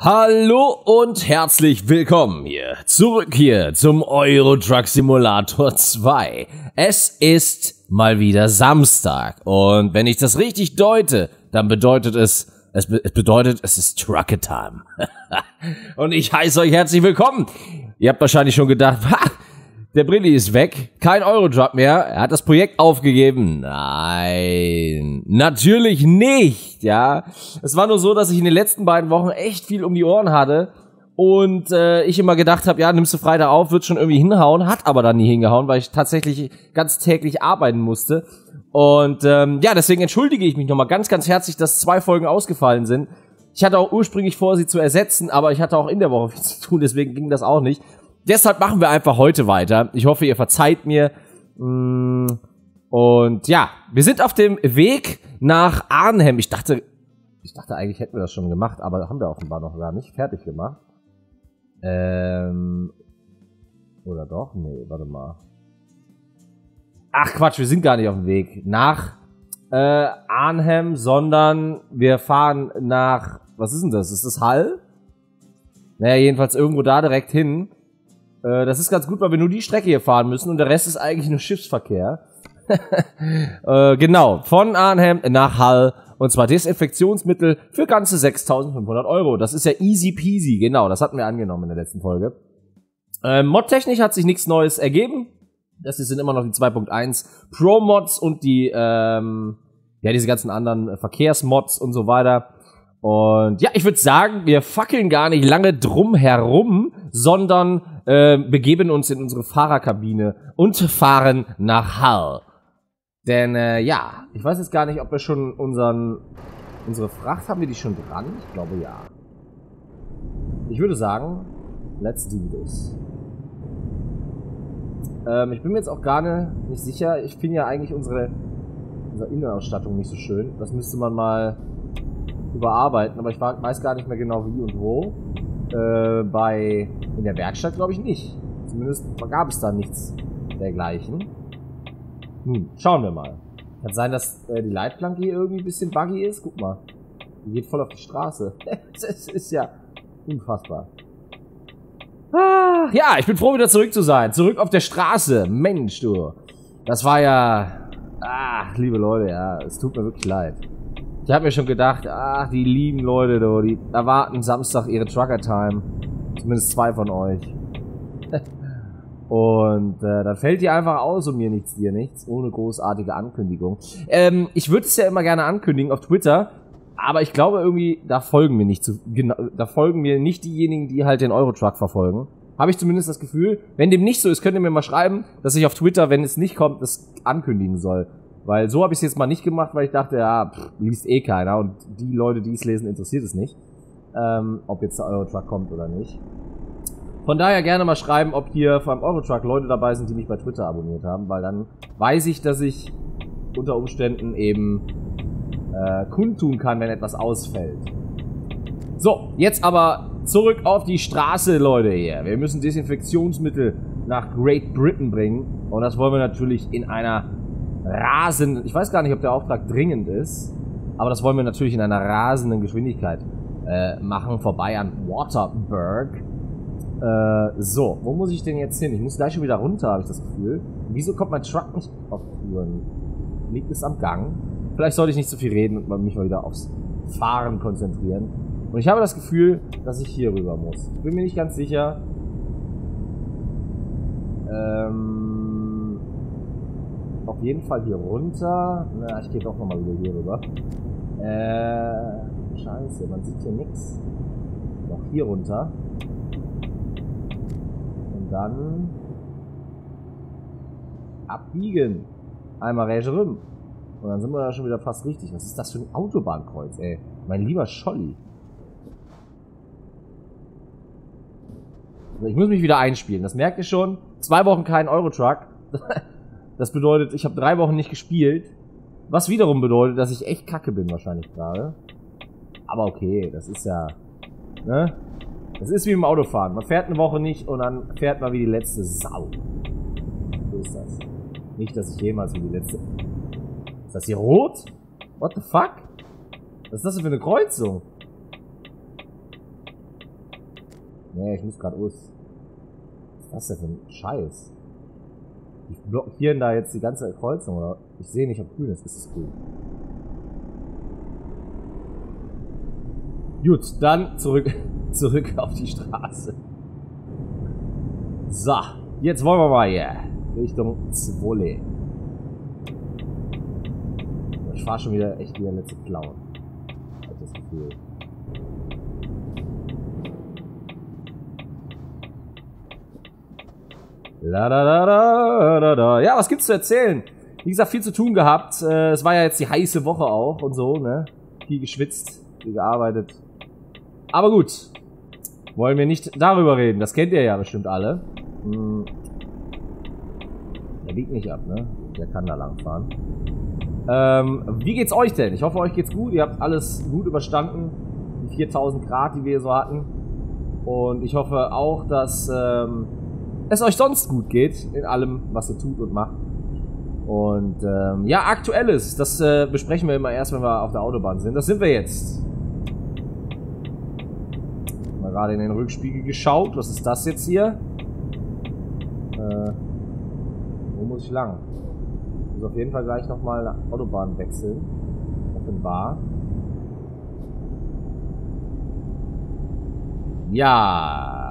Hallo und herzlich willkommen hier zurück hier zum Euro Truck Simulator 2. Es ist mal wieder Samstag und wenn ich das richtig deute, dann bedeutet es, es, be es bedeutet, es ist Trucker Time. und ich heiße euch herzlich willkommen. Ihr habt wahrscheinlich schon gedacht, ha, der Brilli ist weg, kein Eurodrop mehr, er hat das Projekt aufgegeben. Nein, natürlich nicht, ja. Es war nur so, dass ich in den letzten beiden Wochen echt viel um die Ohren hatte und äh, ich immer gedacht habe, ja, nimmst du Freitag auf, wird schon irgendwie hinhauen, hat aber dann nie hingehauen, weil ich tatsächlich ganz täglich arbeiten musste. Und ähm, ja, deswegen entschuldige ich mich nochmal ganz, ganz herzlich, dass zwei Folgen ausgefallen sind. Ich hatte auch ursprünglich vor, sie zu ersetzen, aber ich hatte auch in der Woche viel zu tun, deswegen ging das auch nicht. Deshalb machen wir einfach heute weiter. Ich hoffe, ihr verzeiht mir. Mm, und ja, wir sind auf dem Weg nach Arnhem. Ich dachte, ich dachte eigentlich hätten wir das schon gemacht, aber haben wir offenbar noch gar nicht fertig gemacht. Ähm, oder doch? Nee, warte mal. Ach Quatsch, wir sind gar nicht auf dem Weg nach äh, Arnhem, sondern wir fahren nach, was ist denn das? Ist das Hall? Naja, jedenfalls irgendwo da direkt hin. Äh, das ist ganz gut, weil wir nur die Strecke hier fahren müssen und der Rest ist eigentlich nur Schiffsverkehr. äh, genau, von Arnhem nach Hall und zwar Desinfektionsmittel für ganze 6.500 Euro. Das ist ja easy peasy, genau, das hatten wir angenommen in der letzten Folge. Äh, Modtechnisch hat sich nichts Neues ergeben. Das sind immer noch die 2.1 Pro-Mods und die, ähm, ja, diese ganzen anderen Verkehrsmods und so weiter. Und ja, ich würde sagen, wir fackeln gar nicht lange drum herum, sondern äh, begeben uns in unsere Fahrerkabine und fahren nach Hall. Denn äh, ja, ich weiß jetzt gar nicht, ob wir schon unseren unsere Fracht haben wir die schon dran? Ich glaube ja. Ich würde sagen, let's do this. Ähm, ich bin mir jetzt auch gar nicht sicher. Ich finde ja eigentlich unsere, unsere Innenausstattung nicht so schön. Das müsste man mal überarbeiten, aber ich weiß gar nicht mehr genau wie und wo. Äh, bei in der Werkstatt glaube ich nicht. Zumindest gab es da nichts dergleichen. Nun, schauen wir mal. Kann sein, dass äh, die Leitplanke hier irgendwie ein bisschen buggy ist. Guck mal. Die geht voll auf die Straße. das ist ja unfassbar. Ah, ja, ich bin froh, wieder zurück zu sein. Zurück auf der Straße. Mensch, du. Das war ja... Ach, liebe Leute, ja. Es tut mir wirklich leid. Ich habe mir schon gedacht, ach, die lieben Leute, du, die erwarten Samstag ihre Trucker-Time. Zumindest zwei von euch. Und äh, dann fällt die einfach aus und mir nichts, dir nichts, ohne großartige Ankündigung. Ähm, ich würde es ja immer gerne ankündigen auf Twitter, aber ich glaube irgendwie, da folgen mir nicht zu, genau, da folgen mir nicht diejenigen, die halt den Eurotruck verfolgen. Habe ich zumindest das Gefühl. Wenn dem nicht so ist, könnt ihr mir mal schreiben, dass ich auf Twitter, wenn es nicht kommt, das ankündigen soll. Weil so habe ich es jetzt mal nicht gemacht, weil ich dachte, ja, pff, liest eh keiner und die Leute, die es lesen, interessiert es nicht. Ähm, ob jetzt der Eurotruck kommt oder nicht. Von daher gerne mal schreiben, ob hier vor allem Eurotruck Leute dabei sind, die mich bei Twitter abonniert haben, weil dann weiß ich, dass ich unter Umständen eben äh, kundtun kann, wenn etwas ausfällt. So, jetzt aber zurück auf die Straße, Leute hier. Wir müssen Desinfektionsmittel nach Great Britain bringen und das wollen wir natürlich in einer rasenden, ich weiß gar nicht, ob der Auftrag dringend ist, aber das wollen wir natürlich in einer rasenden Geschwindigkeit äh, machen, vorbei an Waterberg. Äh, so, wo muss ich denn jetzt hin? Ich muss gleich schon wieder runter, habe ich das Gefühl. Wieso kommt mein Truck nicht auf Touren? Liegt es am Gang? Vielleicht sollte ich nicht so viel reden und mich mal wieder aufs Fahren konzentrieren. Und ich habe das Gefühl, dass ich hier rüber muss. Ich bin mir nicht ganz sicher. Ähm, auf jeden Fall hier runter. Na, ich gehe doch nochmal wieder hier rüber. Äh, scheiße, man sieht hier nichts. Noch hier runter dann abbiegen. Einmal rum. Und dann sind wir da schon wieder fast richtig. Was ist das für ein Autobahnkreuz, ey? Mein lieber Scholli. Ich muss mich wieder einspielen. Das merkt ihr schon. Zwei Wochen kein Eurotruck. Das bedeutet, ich habe drei Wochen nicht gespielt. Was wiederum bedeutet, dass ich echt kacke bin wahrscheinlich gerade. Aber okay, das ist ja... Ne? Das ist wie im Autofahren. Man fährt eine Woche nicht und dann fährt man wie die letzte Sau. So ist das. Nicht, dass ich jemals wie die letzte... Ist das hier rot? What the fuck? Was ist das denn für eine Kreuzung? Nee, ich muss gerade aus. Was ist das denn für ein Scheiß? Die blockieren da jetzt die ganze Kreuzung, oder? Ich sehe nicht, ob grün ist. Ist es grün? Gut, dann zurück, zurück auf die Straße. So, jetzt wollen wir mal hier Richtung Zwolle. Ich fahre schon wieder echt wie der letzte Clown. Hab das Gefühl. La da da da da da. Ja, was gibt's zu erzählen? Wie gesagt, viel zu tun gehabt. Äh, es war ja jetzt die heiße Woche auch und so, ne? Viel geschwitzt, viel gearbeitet. Aber gut. Wollen wir nicht darüber reden. Das kennt ihr ja bestimmt alle. Hm. Der biegt nicht ab, ne? Der kann da lang fahren. Ähm, wie geht's euch denn? Ich hoffe, euch geht's gut. Ihr habt alles gut überstanden. Die 4000 Grad, die wir so hatten. Und ich hoffe auch, dass ähm, es euch sonst gut geht in allem, was ihr tut und macht. Und ähm, ja, aktuelles, das äh, besprechen wir immer erst, wenn wir auf der Autobahn sind. Das sind wir jetzt. Mal gerade in den Rückspiegel geschaut. Was ist das jetzt hier? Äh, wo muss ich lang? Ich muss auf jeden Fall gleich nochmal eine Autobahn wechseln. Offenbar. Ja,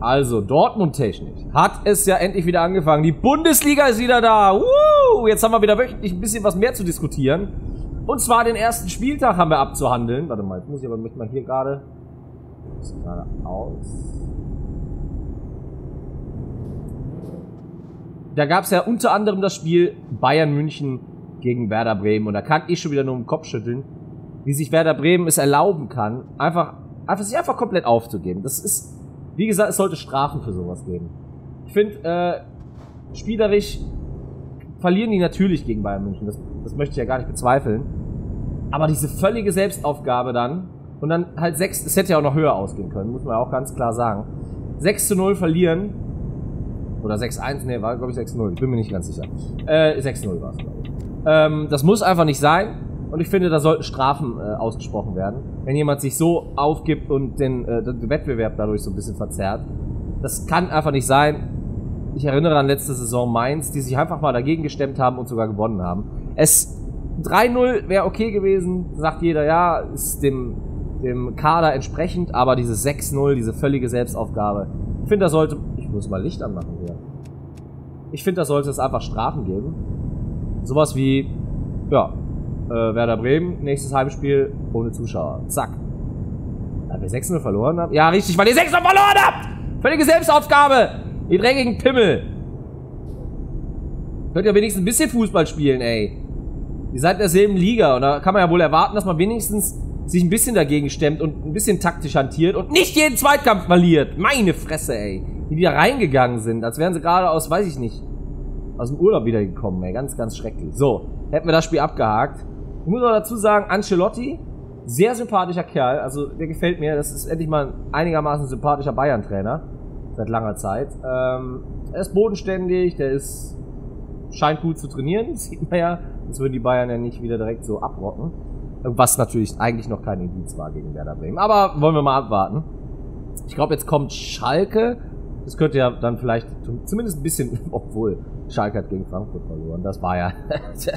also Dortmund technisch hat es ja endlich wieder angefangen. Die Bundesliga ist wieder da. Woo! Jetzt haben wir wieder wöchentlich ein bisschen was mehr zu diskutieren. Und zwar den ersten Spieltag haben wir abzuhandeln. Warte mal, jetzt muss ich aber mit mal hier gerade. gerade aus. Da gab es ja unter anderem das Spiel Bayern München gegen Werder Bremen. Und da kann ich schon wieder nur im Kopf schütteln, wie sich Werder Bremen es erlauben kann, einfach, einfach sich einfach komplett aufzugeben. Das ist, wie gesagt, es sollte Strafen für sowas geben. Ich finde, äh, spielerisch verlieren die natürlich gegen Bayern München. Das, das möchte ich ja gar nicht bezweifeln. Aber diese völlige Selbstaufgabe dann und dann halt 6, es hätte ja auch noch höher ausgehen können, muss man ja auch ganz klar sagen. 6 zu 0 verlieren. Oder 6-1, nee, war glaube ich 6-0, ich bin mir nicht ganz sicher. Äh, 6-0 war es, glaube ich. Ähm, das muss einfach nicht sein. Und ich finde, da sollten Strafen äh, ausgesprochen werden. Wenn jemand sich so aufgibt und den, äh, den Wettbewerb dadurch so ein bisschen verzerrt. Das kann einfach nicht sein. Ich erinnere an letzte Saison Mainz, die sich einfach mal dagegen gestemmt haben und sogar gewonnen haben. Es 3-0 wäre okay gewesen, sagt jeder, ja, ist dem, dem Kader entsprechend, aber dieses 6-0, diese völlige Selbstaufgabe, ich finde, da sollte, ich muss mal Licht anmachen hier. Ich finde, da sollte es einfach Strafen geben. Sowas wie, ja, äh, Werder Bremen, nächstes Heimspiel ohne Zuschauer. Zack. Weil wir 6-0 verloren haben? Ja, richtig, weil ihr 6-0 verloren habt! Völlige Selbstaufgabe! Ihr dreckigen Pimmel. Könnt ihr wenigstens ein bisschen Fußball spielen, ey. Ihr seid in derselben Liga und da kann man ja wohl erwarten, dass man wenigstens sich ein bisschen dagegen stemmt und ein bisschen taktisch hantiert und nicht jeden Zweitkampf verliert. Meine Fresse, ey. Die da reingegangen sind, als wären sie gerade aus, weiß ich nicht, aus dem Urlaub wiedergekommen, ey. Ganz, ganz schrecklich. So, hätten wir das Spiel abgehakt. Ich muss noch dazu sagen, Ancelotti, sehr sympathischer Kerl. Also, der gefällt mir. Das ist endlich mal ein einigermaßen sympathischer Bayern-Trainer seit langer Zeit. Ähm, er ist bodenständig, der ist scheint gut zu trainieren, sieht man ja. Das würden die Bayern ja nicht wieder direkt so abrocken. Was natürlich eigentlich noch kein Indiz war gegen Werder Bremen. Aber wollen wir mal abwarten. Ich glaube, jetzt kommt Schalke. Das könnte ja dann vielleicht zumindest ein bisschen, obwohl Schalke hat gegen Frankfurt verloren. Das war ja,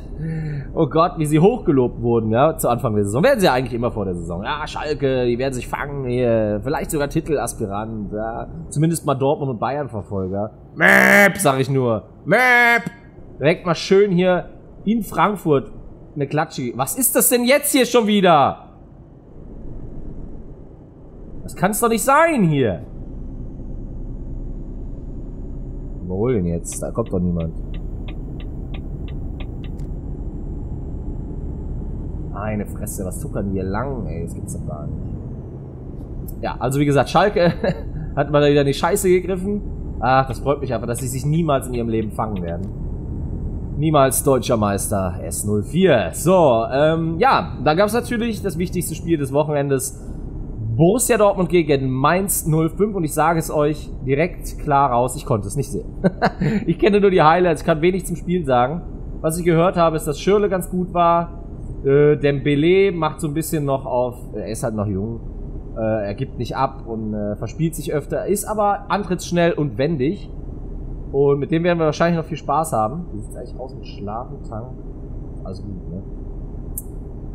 oh Gott, wie sie hochgelobt wurden, ja, zu Anfang der Saison. Werden sie ja eigentlich immer vor der Saison. Ja, Schalke, die werden sich fangen hier. Vielleicht sogar Titelaspirant, ja. Zumindest mal Dortmund und Bayern Verfolger. Map, sag ich nur. Map! Direkt mal schön hier in Frankfurt eine Klatsche. Was ist das denn jetzt hier schon wieder? Das kann es doch nicht sein hier. Überhol ihn jetzt. Da kommt doch niemand. Meine Fresse, was zuckern die hier lang, ey? Das gibt's doch gar nicht. Ja, also wie gesagt, Schalke hat mal wieder in die Scheiße gegriffen. Ach, das freut mich einfach, dass sie sich niemals in ihrem Leben fangen werden. Niemals deutscher Meister S04. So, ähm, ja, da gab es natürlich das wichtigste Spiel des Wochenendes. Borussia Dortmund gegen Mainz 05 und ich sage es euch direkt klar raus, ich konnte es nicht sehen. ich kenne nur die Highlights, ich kann wenig zum Spiel sagen. Was ich gehört habe, ist, dass Schirle ganz gut war. Äh, Dembele macht so ein bisschen noch auf, er ist halt noch jung, Äh, er gibt nicht ab und äh, verspielt sich öfter, ist aber antrittsschnell und wendig. Und mit dem werden wir wahrscheinlich noch viel Spaß haben. Wie sieht's eigentlich aus mit Schlafentank? Also gut, ne?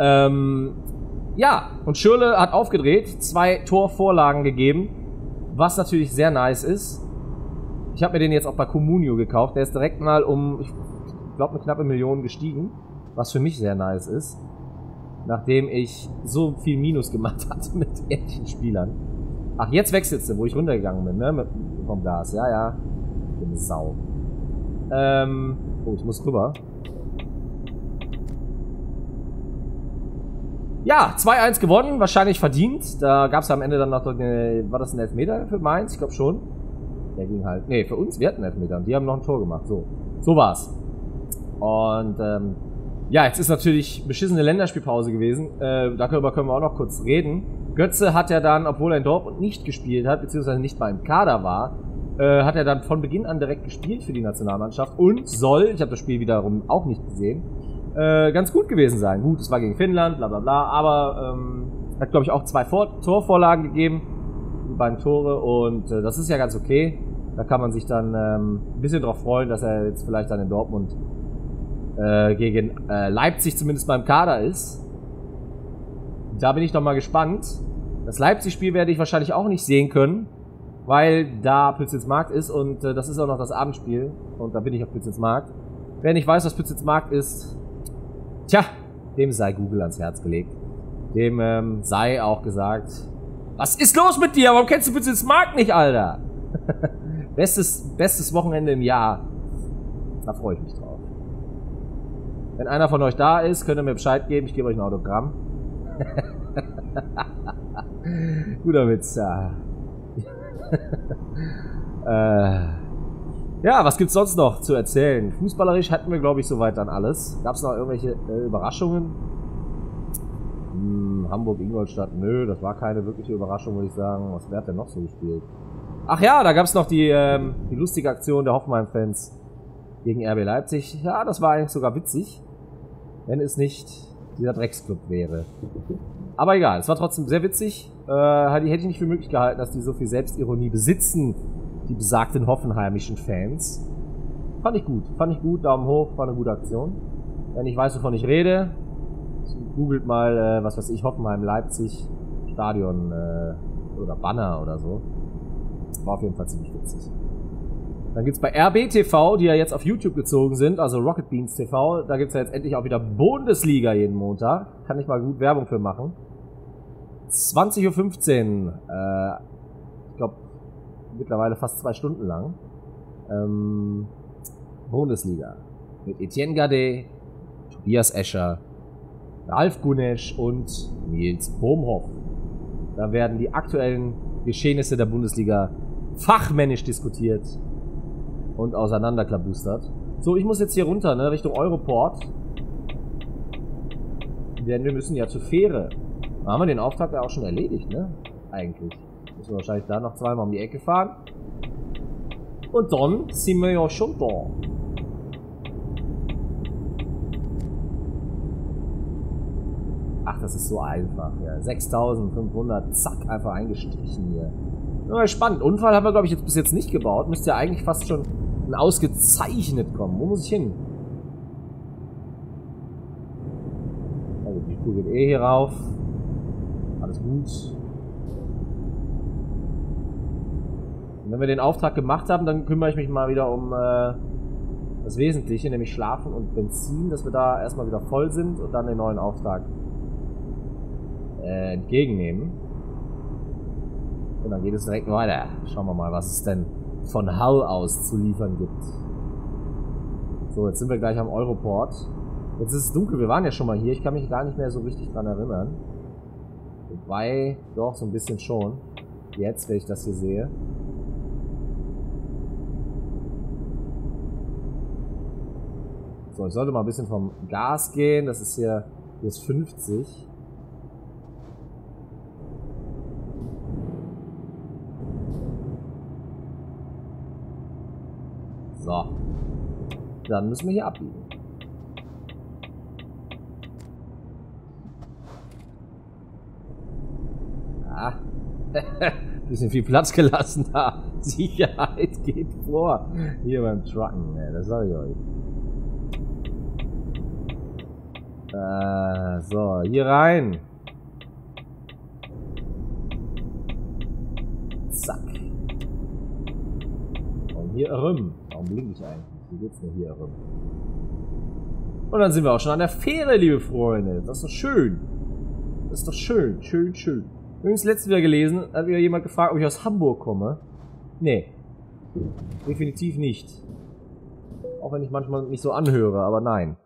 Ähm, ja, und Schürle hat aufgedreht, zwei Torvorlagen gegeben, was natürlich sehr nice ist. Ich habe mir den jetzt auch bei Comunio gekauft. Der ist direkt mal um, ich glaube, eine knappe Million gestiegen, was für mich sehr nice ist nachdem ich so viel Minus gemacht hatte mit ähnlichen Spielern. Ach, jetzt wechselst du, wo ich runtergegangen bin, ne? Mit, vom Gas. Ja, ja. Ich bin eine Sau. Ähm. Oh, ich muss rüber. Ja, 2-1 gewonnen, wahrscheinlich verdient. Da gab es am Ende dann noch eine, war das ein Elfmeter für Mainz? Ich glaube schon. Der ging halt, nee, für uns, wir hatten Elfmeter und die haben noch ein Tor gemacht. So, so war's. Und ähm, ja, jetzt ist natürlich beschissene Länderspielpause gewesen. Äh, darüber können wir auch noch kurz reden. Götze hat ja dann, obwohl er in Dortmund nicht gespielt hat, beziehungsweise nicht mal im Kader war, äh, hat er dann von Beginn an direkt gespielt für die Nationalmannschaft und soll, ich habe das Spiel wiederum auch nicht gesehen, äh, ganz gut gewesen sein. Gut, es war gegen Finnland, bla bla bla, aber ähm, hat, glaube ich, auch zwei Vor Torvorlagen gegeben, die beiden Tore und äh, das ist ja ganz okay. Da kann man sich dann ähm, ein bisschen drauf freuen, dass er jetzt vielleicht dann in Dortmund äh, gegen äh, Leipzig zumindest beim Kader ist. Da bin ich doch mal gespannt. Das Leipzig-Spiel werde ich wahrscheinlich auch nicht sehen können, weil da Pützins Markt ist und äh, das ist auch noch das Abendspiel und da bin ich auf Pützins Markt. Wer nicht weiß, was Pützins Markt ist, tja, dem sei Google ans Herz gelegt. Dem ähm, sei auch gesagt, was ist los mit dir? Warum kennst du Pützins Markt nicht, Alter? bestes, bestes Wochenende im Jahr. Da freue ich mich drauf. Wenn einer von euch da ist, könnt ihr mir Bescheid geben. Ich gebe euch ein Autogramm. Guter Witz, ja. äh, ja, was gibt's sonst noch zu erzählen? Fußballerisch hatten wir, glaube ich, soweit dann alles. Gab's noch irgendwelche äh, Überraschungen? Hm, Hamburg-Ingolstadt, nö, das war keine wirkliche Überraschung, würde ich sagen. Was hat denn noch so gespielt? Ach ja, da gab's noch die, ähm, die lustige Aktion der Hoffenheim-Fans gegen RB Leipzig. Ja, das war eigentlich sogar witzig wenn es nicht dieser Drecksclub wäre. Aber egal, es war trotzdem sehr witzig. Äh, hätte ich nicht für möglich gehalten, dass die so viel Selbstironie besitzen, die besagten hoffenheimischen Fans. Fand ich gut, fand ich gut, Daumen hoch, war eine gute Aktion. Wenn ich weiß, wovon ich rede, googelt mal, äh, was weiß ich, Hoffenheim, Leipzig, Stadion äh, oder Banner oder so. War auf jeden Fall ziemlich witzig. Dann gibt's bei RBTV, die ja jetzt auf YouTube gezogen sind, also Rocket Beans TV, da gibt's ja jetzt endlich auch wieder Bundesliga jeden Montag. Kann ich mal gut Werbung für machen. 20.15 Uhr, äh, ich glaube, mittlerweile fast zwei Stunden lang. Ähm, Bundesliga. Mit Etienne Gade, Tobias Escher, Ralf Gunesch und Nils Bohmhoff. Da werden die aktuellen Geschehnisse der Bundesliga fachmännisch diskutiert und auseinanderklabustert. So, ich muss jetzt hier runter, ne, Richtung Europort. Denn wir müssen ja zur Fähre. Da haben wir den Auftrag ja auch schon erledigt, ne? Eigentlich. Müssen wir wahrscheinlich da noch zweimal um die Ecke fahren. Und dann sind wir ja schon da. Ach, das ist so einfach, ja. 6500, zack, einfach eingestrichen hier. Ja, spannend. Unfall haben wir, glaube ich, jetzt bis jetzt nicht gebaut. Müsste ja eigentlich fast schon ausgezeichnet kommen. Wo muss ich hin? Also die Spur geht eh hier rauf. Alles gut. Und wenn wir den Auftrag gemacht haben, dann kümmere ich mich mal wieder um äh, das Wesentliche, nämlich Schlafen und Benzin, dass wir da erstmal wieder voll sind und dann den neuen Auftrag äh, entgegennehmen. Und dann geht es direkt weiter. Schauen wir mal, was es denn von Hull aus zu liefern gibt. So, jetzt sind wir gleich am Europort. Jetzt ist es dunkel, wir waren ja schon mal hier. Ich kann mich gar nicht mehr so richtig dran erinnern. Wobei, doch, so ein bisschen schon. Jetzt, wenn ich das hier sehe. So, ich sollte mal ein bisschen vom Gas gehen. Das ist hier, hier ist 50. So. Dann müssen wir hier abbiegen. Ah. Bisschen viel Platz gelassen da. Sicherheit geht vor. Hier beim Trucken, ne, das sag ich euch. Äh, so, hier rein. Zack. Und hier rum. Warum blinke ich eigentlich? Wie geht's denn hier rum? Und dann sind wir auch schon an der Fähre, liebe Freunde. Das ist doch schön. Das ist doch schön, schön, schön. Übrigens letztes wieder gelesen, hat wieder jemand gefragt, ob ich aus Hamburg komme. Nee. Definitiv nicht. Auch wenn ich manchmal mich so anhöre, aber nein.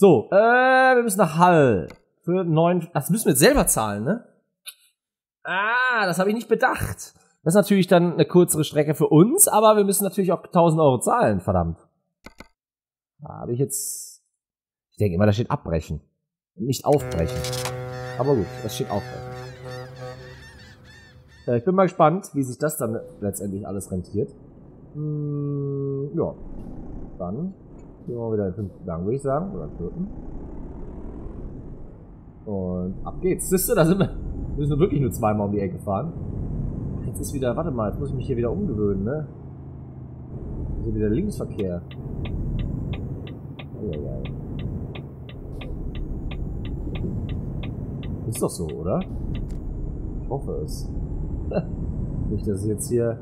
So, äh, wir müssen nach Hall. Für neun. Das müssen wir jetzt selber zahlen, ne? Ah, das habe ich nicht bedacht. Das ist natürlich dann eine kürzere Strecke für uns, aber wir müssen natürlich auch 1000 Euro zahlen, verdammt. Da habe ich jetzt. Ich denke immer, da steht abbrechen. Nicht aufbrechen. Aber gut, das steht aufbrechen. Äh, ich bin mal gespannt, wie sich das dann letztendlich alles rentiert. Hm, ja. Dann gehen wir wieder den fünften Gang, würde ich sagen. Oder vierten. Und ab geht's. Siehst du, da sind wir. Wir müssen wirklich nur zweimal um die Ecke fahren. Jetzt ist wieder, warte mal, jetzt muss ich mich hier wieder umgewöhnen, ne? Ist wieder Linksverkehr. Eieiei. Ist doch so, oder? Ich hoffe es. Nicht, dass ich jetzt hier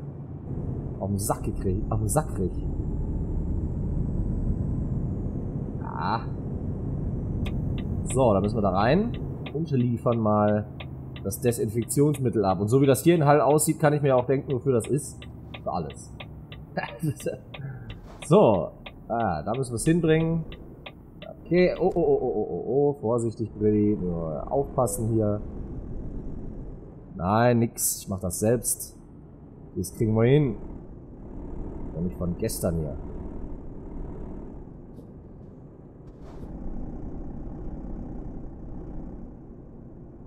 auf den Sack gekriegt, auf den Sack krieg. Ah. So, da müssen wir da rein und liefern mal das Desinfektionsmittel ab. Und so wie das hier in Hall aussieht, kann ich mir auch denken, wofür das ist. Für alles. so. Ah, da müssen wir es hinbringen. Okay. Oh, oh, oh, oh, oh, oh, oh. Vorsichtig, Brady. Nur aufpassen hier. Nein, nix. Ich mach das selbst. Das kriegen wir hin. Nämlich von gestern hier.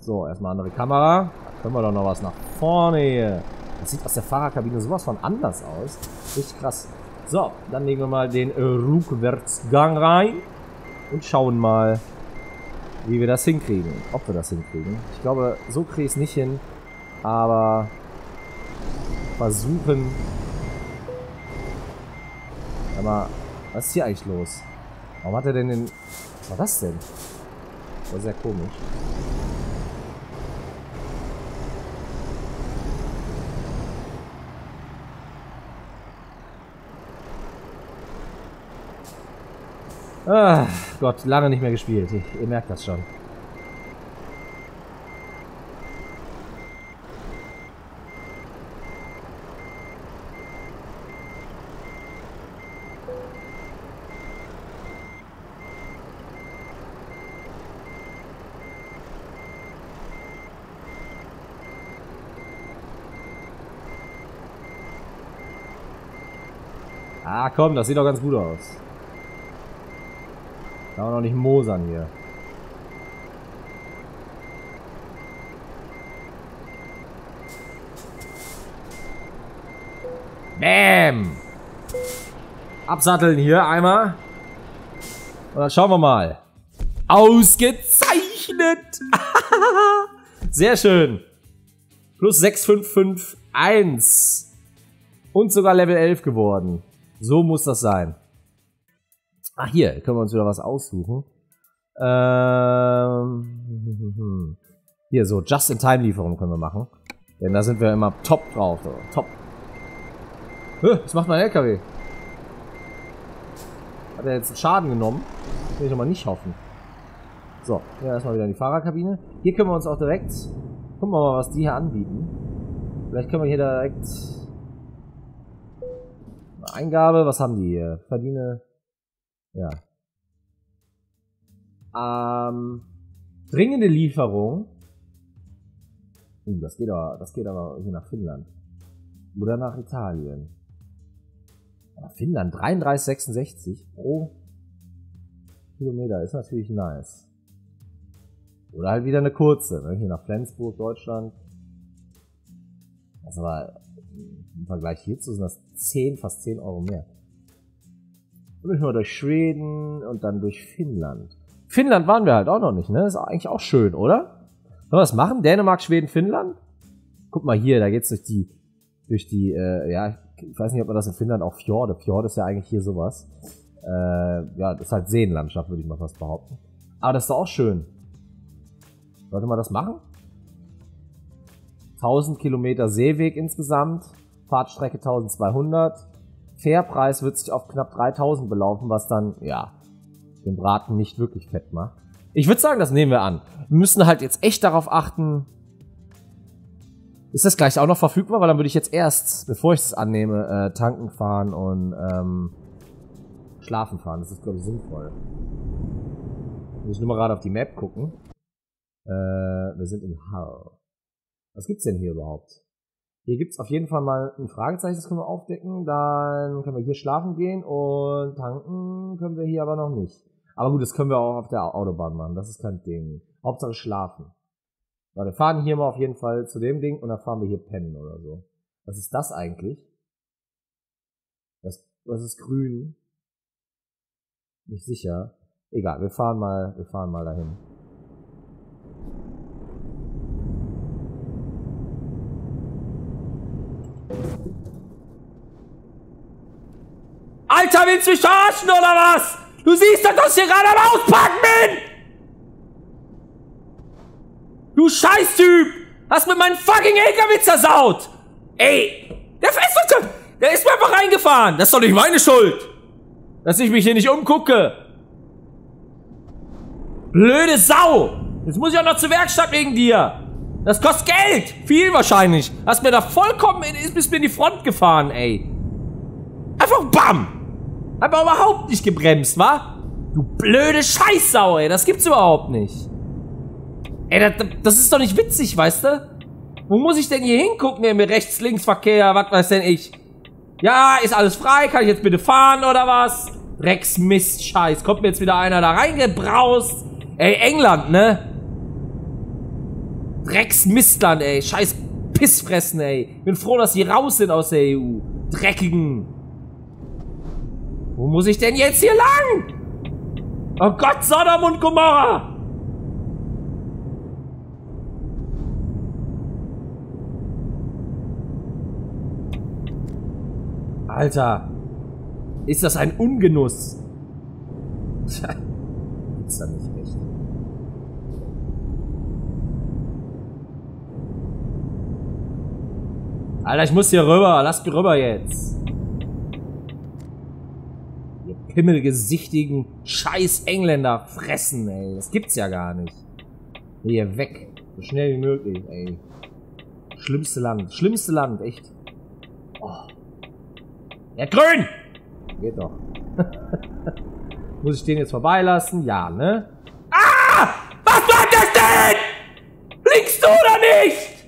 So, erstmal andere Kamera. Da können wir doch noch was nach vorne hier. Das sieht aus der Fahrerkabine sowas von anders aus. Richtig krass. So, dann legen wir mal den Rückwärtsgang rein. Und schauen mal, wie wir das hinkriegen. Ob wir das hinkriegen. Ich glaube, so kriege ich es nicht hin. Aber versuchen. Aber was ist hier eigentlich los? Warum hat er denn den... Was war das denn? Das war sehr komisch. Ah, Gott, lange nicht mehr gespielt. Ich, ihr merkt das schon. Ah, komm, das sieht doch ganz gut aus. Kann man noch nicht mosern hier. Bam! Absatteln hier einmal. Und dann schauen wir mal. Ausgezeichnet! Sehr schön. Plus 6551. Und sogar Level 11 geworden. So muss das sein. Ach, hier können wir uns wieder was aussuchen. Ähm, hier, so Just-in-Time-Lieferung können wir machen. Denn da sind wir immer top drauf. So. Top. Was macht mein LKW? Hat er jetzt Schaden genommen? Will ich mal nicht hoffen. So, hier erstmal wieder in die Fahrerkabine. Hier können wir uns auch direkt... Gucken wir mal, was die hier anbieten. Vielleicht können wir hier direkt... Eingabe, was haben die hier? Verdiene ja. Ähm, dringende Lieferung. Uh, das geht aber, das geht aber hier nach Finnland. Oder nach Italien. Aber Finnland 33,66 pro Kilometer ist natürlich nice. Oder halt wieder eine kurze, ne? hier nach Flensburg, Deutschland. Das aber im Vergleich hierzu sind das 10, fast 10 Euro mehr. Dann müssen wir durch Schweden und dann durch Finnland. Finnland waren wir halt auch noch nicht, ne? ist eigentlich auch schön, oder? Sollen wir das machen? Dänemark, Schweden, Finnland? Guck mal hier, da geht's durch die, durch die, äh, ja, ich weiß nicht, ob man das in Finnland auch Fjorde. Fjorde ist ja eigentlich hier sowas. Äh, ja, das ist halt Seenlandschaft, würde ich mal fast behaupten. Aber das ist doch auch schön. Sollte man das machen? 1000 Kilometer Seeweg insgesamt, Fahrtstrecke 1200. Fairpreis wird sich auf knapp 3000 belaufen, was dann, ja, den Braten nicht wirklich fett macht. Ich würde sagen, das nehmen wir an. Wir müssen halt jetzt echt darauf achten. Ist das gleich auch noch verfügbar? Weil dann würde ich jetzt erst, bevor ich es annehme, äh, tanken fahren und ähm, schlafen fahren. Das ist, glaube ich, sinnvoll. Muss ich nur mal gerade auf die Map gucken. Äh, wir sind in Hull. Was gibt's denn hier überhaupt? Hier gibt's auf jeden Fall mal ein Fragezeichen, das können wir aufdecken. Dann können wir hier schlafen gehen und tanken können wir hier aber noch nicht. Aber gut, das können wir auch auf der Autobahn machen. Das ist kein Ding. Hauptsache schlafen. Weil wir fahren hier mal auf jeden Fall zu dem Ding und dann fahren wir hier pennen oder so. Was ist das eigentlich? Was, was ist grün? Nicht sicher. Egal, wir fahren mal, wir fahren mal dahin. Alter, willst du mich verarschen oder was? Du siehst doch, dass ich hier gerade am Auspacken bin! Du Scheißtyp! Hast mir meinen fucking LKW zersaut! Ey! Der Festung, der ist mir einfach reingefahren! Das ist doch nicht meine Schuld! Dass ich mich hier nicht umgucke! Blöde Sau! Jetzt muss ich auch noch zur Werkstatt wegen dir! Das kostet Geld! Viel wahrscheinlich! Hast mir da vollkommen in, bist mir in die Front gefahren, ey! Einfach BAM! Hab überhaupt nicht gebremst, wa? Du blöde Scheißsau, ey. Das gibt's überhaupt nicht. Ey, das, das ist doch nicht witzig, weißt du? Wo muss ich denn hier hingucken, ey, mit Rechts-Links-Verkehr, was weiß denn ich? Ja, ist alles frei, kann ich jetzt bitte fahren oder was? Drecksmist-Scheiß. Kommt mir jetzt wieder einer da reingebraust. Ey, England, ne? Drecksmistland, ey. Scheiß Pissfressen, ey. Bin froh, dass die raus sind aus der EU. Dreckigen wo muss ich denn jetzt hier lang? Oh Gott, Sodom und Gomorra! Alter, ist das ein Ungenuss? Tja, ist das nicht echt. Alter, ich muss hier rüber. Lass mich rüber jetzt himmelgesichtigen scheiß Engländer fressen, ey. Das gibt's ja gar nicht. Hier, weg. So schnell wie möglich, ey. Schlimmste Land. Schlimmste Land, echt. Oh. Ja, grün! Geht doch. Muss ich den jetzt vorbeilassen? Ja, ne? Ah! Was war das denn? Blinkst du oder nicht?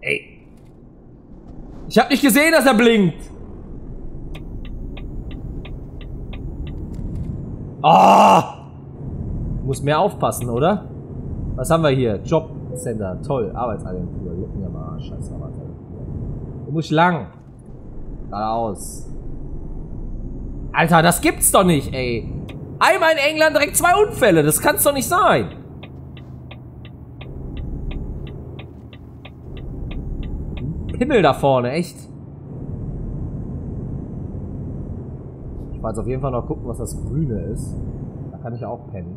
Ey. Ich hab nicht gesehen, dass er blinkt. Oh! Muss mehr aufpassen, oder? Was haben wir hier? Jobcenter. Toll. Arbeitsagentur. Leck mir mal Scheiß Arbeitsagentur. Wo muss ich lang? Geradeaus. Alter, das gibt's doch nicht, ey. Einmal in England direkt zwei Unfälle. Das kann's doch nicht sein. Himmel da vorne, echt. Ich wollte auf jeden Fall noch gucken, was das Grüne ist. Da kann ich auch pennen.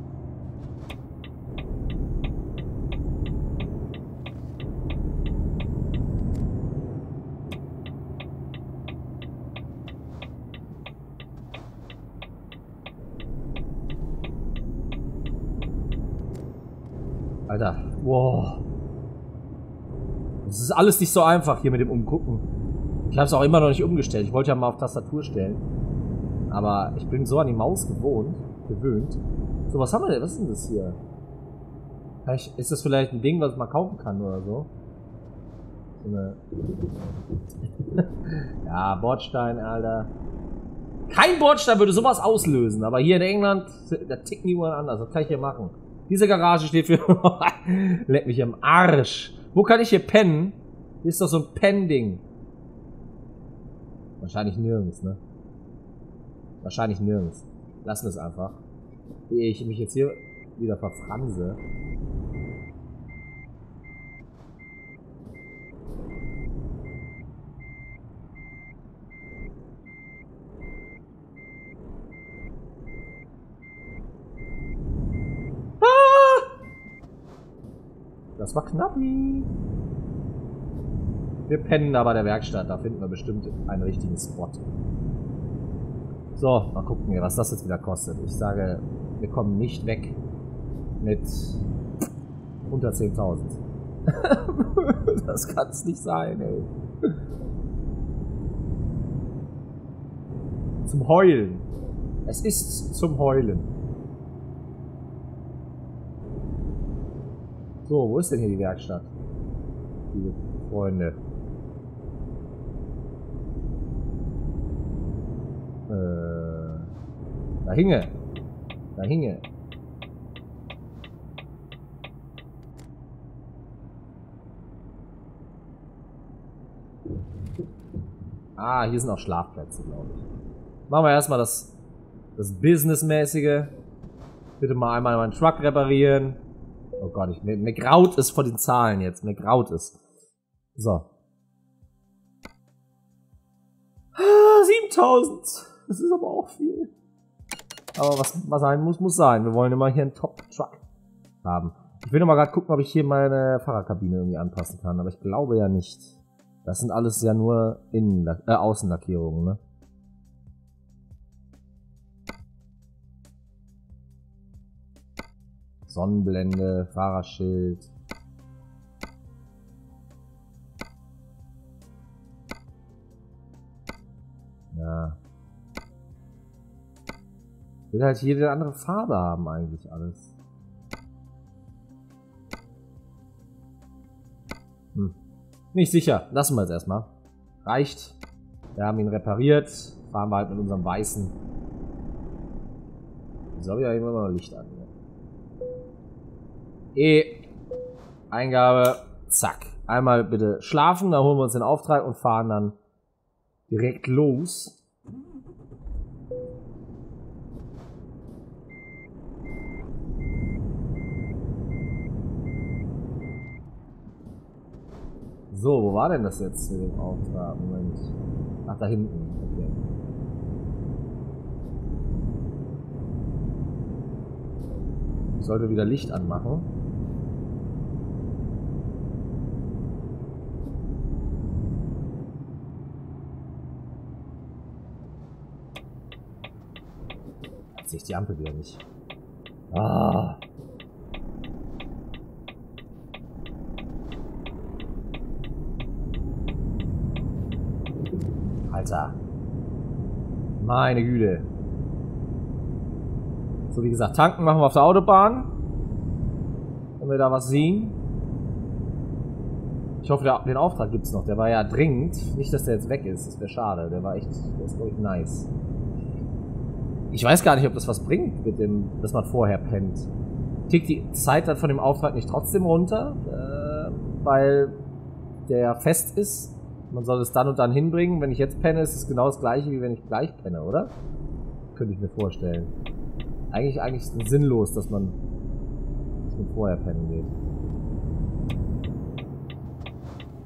Alter, wow. Das ist alles nicht so einfach hier mit dem Umgucken. Ich habe es auch immer noch nicht umgestellt. Ich wollte ja mal auf Tastatur stellen. Aber ich bin so an die Maus gewohnt, gewöhnt. So, was haben wir denn? Was ist denn das hier? Vielleicht ist das vielleicht ein Ding, was man kaufen kann oder so. So eine ja, Bordstein, Alter. Kein Bordstein würde sowas auslösen, aber hier in England, da ticken die Uhren anders. Was kann ich hier machen? Diese Garage steht für... Leck mich am Arsch. Wo kann ich hier pennen? Hier ist doch so ein Penn-Ding. Wahrscheinlich nirgends, ne? Wahrscheinlich nirgends. Lassen wir es einfach. Ehe ich mich jetzt hier wieder verfranse. Ah! Das war knapp. Wir pennen aber der Werkstatt, da finden wir bestimmt einen richtigen Spot. So, mal gucken was das jetzt wieder kostet. Ich sage, wir kommen nicht weg mit unter 10.000. das kann es nicht sein, ey. Zum Heulen. Es ist zum Heulen. So, wo ist denn hier die Werkstatt? Liebe Freunde. Äh, da hinge. Da hinge. Ah, hier sind auch Schlafplätze, glaube ich. Machen wir erstmal das, das Businessmäßige. Bitte mal einmal meinen Truck reparieren. Oh Gott, ich, mir, mir graut es vor den Zahlen jetzt. Mir graut es. So. 7000. Das ist aber auch viel. Aber was, was sein muss, muss sein. Wir wollen immer hier einen Top-Truck haben. Ich will noch mal gerade gucken, ob ich hier meine Fahrerkabine irgendwie anpassen kann. Aber ich glaube ja nicht. Das sind alles ja nur Innen äh, Außenlackierungen, ne? Sonnenblende, Fahrerschild. Ja. Will halt jede andere Farbe haben eigentlich alles. Hm. Nicht sicher. Lassen wir es erstmal. Reicht. Wir haben ihn repariert. Fahren wir halt mit unserem weißen. Wieso habe ich ja immer noch Licht an? E. Eingabe. Zack. Einmal bitte schlafen, dann holen wir uns den Auftrag und fahren dann direkt los. So, wo war denn das jetzt mit dem Auftrag? Moment. Ach, da hinten. Okay. Ich sollte wieder Licht anmachen. Jetzt sehe ich die Ampel wieder nicht. Ah. Alter. Meine Güte. So, wie gesagt, tanken machen wir auf der Autobahn. Wenn wir da was sehen. Ich hoffe, den Auftrag gibt es noch. Der war ja dringend. Nicht, dass der jetzt weg ist. Das wäre schade. Der war echt, der ist, glaube nice. Ich weiß gar nicht, ob das was bringt, mit dem, dass man vorher pennt. Tickt die Zeit dann von dem Auftrag nicht trotzdem runter, äh, weil der fest ist man soll es dann und dann hinbringen. Wenn ich jetzt penne, ist es genau das gleiche, wie wenn ich gleich penne, oder? Könnte ich mir vorstellen. Eigentlich, eigentlich ist es sinnlos, dass man, dass man vorher pennen geht.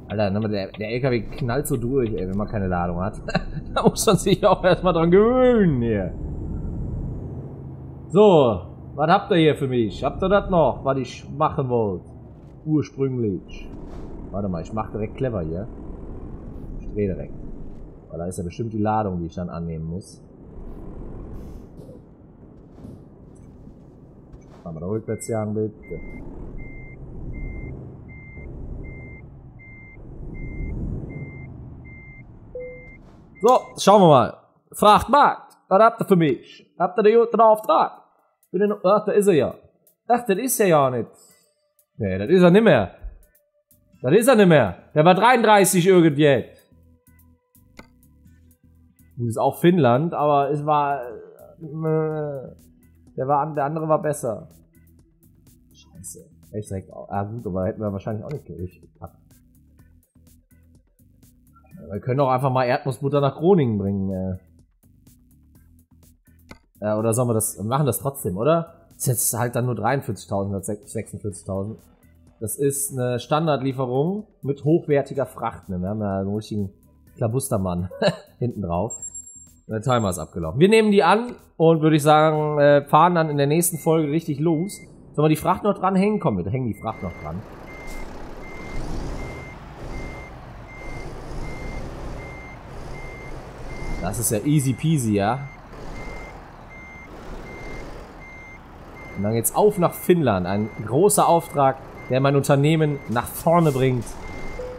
Alter, der, der LKW knallt so durch, ey, wenn man keine Ladung hat. da muss man sich auch erstmal dran gewöhnen hier. So, was habt ihr hier für mich? Habt ihr das noch, was ich machen wollte? Ursprünglich. Warte mal, ich mach direkt clever hier drehe direkt. Weil da ist ja bestimmt die Ladung, die ich dann annehmen muss. Machen wir da rückwärts jagen, bitte. So, schauen wir mal. Frachtmarkt, was habt ihr für mich? Habt ihr den guten Auftrag? Bin ich ach, da ist er ja. Ach, das ist er ja nicht. Nee, das ist er nicht mehr. Das ist er nicht mehr. Der war 33 irgendwie. Gut, ist auch Finnland, aber es war. Äh, der, war, der andere war besser. Scheiße. Echt direkt auch. Ah, gut, aber hätten wir wahrscheinlich auch nicht richtig gepackt. Wir können auch einfach mal Erdnussbutter nach Groningen bringen. Äh. Äh, oder sollen wir das. Machen das trotzdem, oder? Das ist jetzt halt dann nur 43.000 statt 46.000. Das ist eine Standardlieferung mit hochwertiger Fracht. Ne? Wir haben ja einen richtigen Klabustermann hinten drauf. Der Timer ist abgelaufen. Wir nehmen die an und würde ich sagen, äh, fahren dann in der nächsten Folge richtig los. Sollen wir die Fracht noch dran hängen? Komm, wir hängen die Fracht noch dran. Das ist ja easy peasy, ja? Und dann geht's auf nach Finnland. Ein großer Auftrag, der mein Unternehmen nach vorne bringt.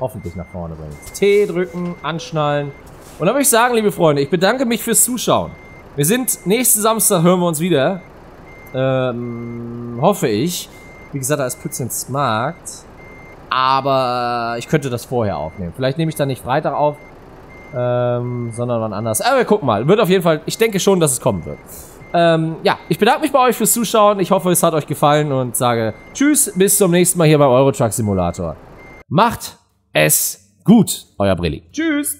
Hoffentlich nach vorne bringt. T drücken, anschnallen. Und dann würde ich sagen, liebe Freunde, ich bedanke mich fürs Zuschauen. Wir sind nächsten Samstag, hören wir uns wieder. Ähm, hoffe ich. Wie gesagt, da ist Pützens Markt. Aber ich könnte das vorher aufnehmen. Vielleicht nehme ich dann nicht Freitag auf, ähm, sondern wann anders. Aber wir gucken mal. Wird auf jeden Fall, ich denke schon, dass es kommen wird. Ähm, ja, ich bedanke mich bei euch fürs Zuschauen. Ich hoffe, es hat euch gefallen und sage Tschüss, bis zum nächsten Mal hier beim Eurotruck Simulator. Macht es gut, euer Brilli. Tschüss.